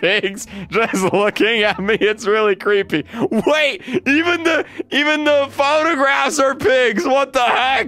pigs just looking at me. It's really creepy. Wait, even the even the photographs are pigs. What the heck?